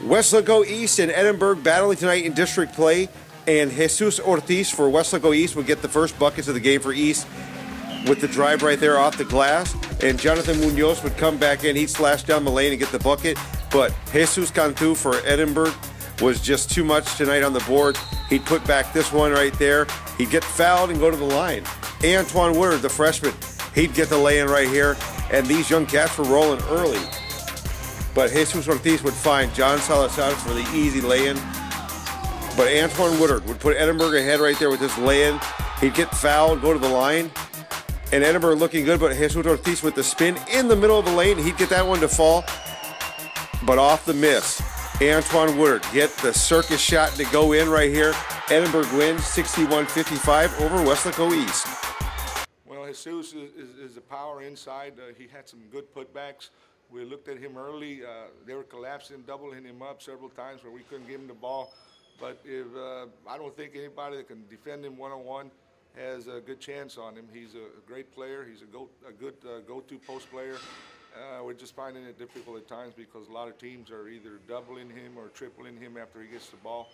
Weslaco East and Edinburg battling tonight in district play, and Jesus Ortiz for Weslaco East would get the first buckets of the game for East with the drive right there off the glass. And Jonathan Munoz would come back in. He'd slash down the lane and get the bucket. But Jesus Cantu for Edinburg was just too much tonight on the board. He'd put back this one right there. He'd get fouled and go to the line. Antoine Woodard, the freshman, he'd get the lay-in right here. And these young cats were rolling early. But Jesus Ortiz would find John Salazar for the easy lay-in. But Antoine Woodard would put Edinburg ahead right there with this lay-in. He'd get fouled, go to the line. And Edinburg looking good, but Jesus Ortiz with the spin in the middle of the lane. He'd get that one to fall, but off the miss. Antoine Woodard get the circus shot to go in right here. Edinburg wins 61-55 over Weslaco East. Well, Jesus is, is, is a power inside. Uh, he had some good putbacks. We looked at him early. Uh, they were collapsing, doubling him up several times where we couldn't give him the ball. But if uh, I don't think anybody that can defend him one-on-one has a good chance on him. He's a great player. He's a, go, a good uh, go-to post player. Uh, we're just finding it difficult at times because a lot of teams are either doubling him or tripling him after he gets the ball.